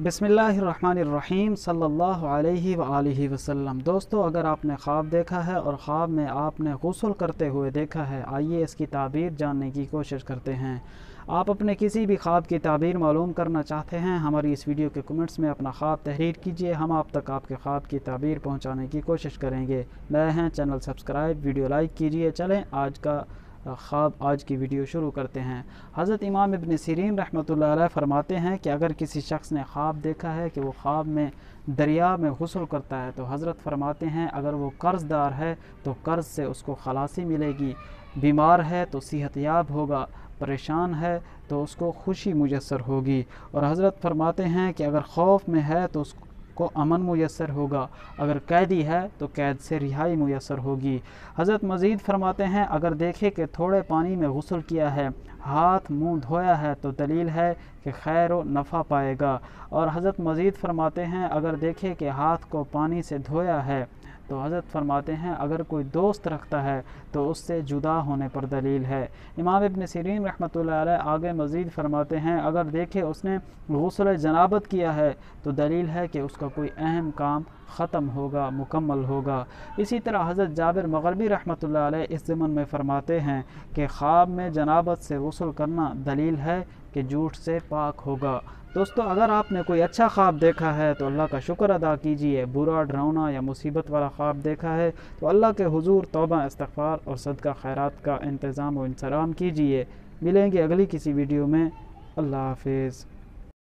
बिसमीम सल्लल्लाहु अलैहि दोस्तों, अगर आपने ख्वाब देखा है और ख्वाब में आपने गसल करते हुए देखा है, आइए इसकी ताबीर जानने की कोशिश करते हैं। आप अपने किसी भी ख्वाब की ताबीर मालूम करना चाहते हैं, हमारी इस वीडियो के कमेंट्स में अपना ख्वाब तहरीर कीजिए। हम आप तक आपके ख्वाब की ताबीर पहुँचाने की कोशिश करेंगे। नए हैं, चैनल सब्सक्राइब, वीडियो लाइक कीजिए। चलें, आज का ख्वाब आज की वीडियो शुरू करते हैं। हज़रत इमाम इबन सीरीन रहमत फरमाते हैं कि अगर किसी शख्स ने ख्वाब देखा है कि वो ख्वाब में, दरिया में गसल करता है तो हज़रत फरमाते हैं, अगर वो कर्ज़दार है तो कर्ज़ से उसको खलासी मिलेगी। बीमार है तो सेहत याब होगा। परेशान है तो उसको खुशी मैसर होगी। और हज़रत फरमाते हैं कि अगर खौफ में है तो उसको को अमन मैसर होगा। अगर कैदी है तो कैद से रिहाई मैसर होगी। हज़रत मज़ीद फरमाते हैं, अगर देखे कि थोड़े पानी में गसल किया है, हाथ मुँह धोया है तो दलील है कि खैर व नफ़ा पाएगा। और हज़रत मज़ीद फरमाते हैं, अगर देखे कि हाथ को पानी से धोया है तो हज़रत फरमाते हैं, अगर कोई दोस्त रखता है तो उससे जुदा होने पर दलील है। इमाम इबन सीरीन रहमत आगे मज़ीद फरमाते हैं, अगर देखे उसने गसल जनाबत किया है तो दलील है कि उसका कोई अहम काम ख़त्म होगा, मुकम्मल होगा। इसी तरह हज़रत जाबिर मगरबी रहमत इस ज़मन में फ़रमाते हैं कि ख्वाब में जनाबत से गसल करना दलील है कि झूठ से पाक होगा। दोस्तों, अगर आपने कोई अच्छा ख्वाब देखा है तो अल्लाह का शुक्र अदा कीजिए। बुरा, डरावना या मुसीबत वाला ख्वाब देखा है तो अल्लाह के हुजूर, तोबा इस्तफ़ार और सदका खैरात का इंतज़ाम व इंतज़ाम कीजिए। मिलेंगे अगली किसी वीडियो में। अल्लाह हाफिज़।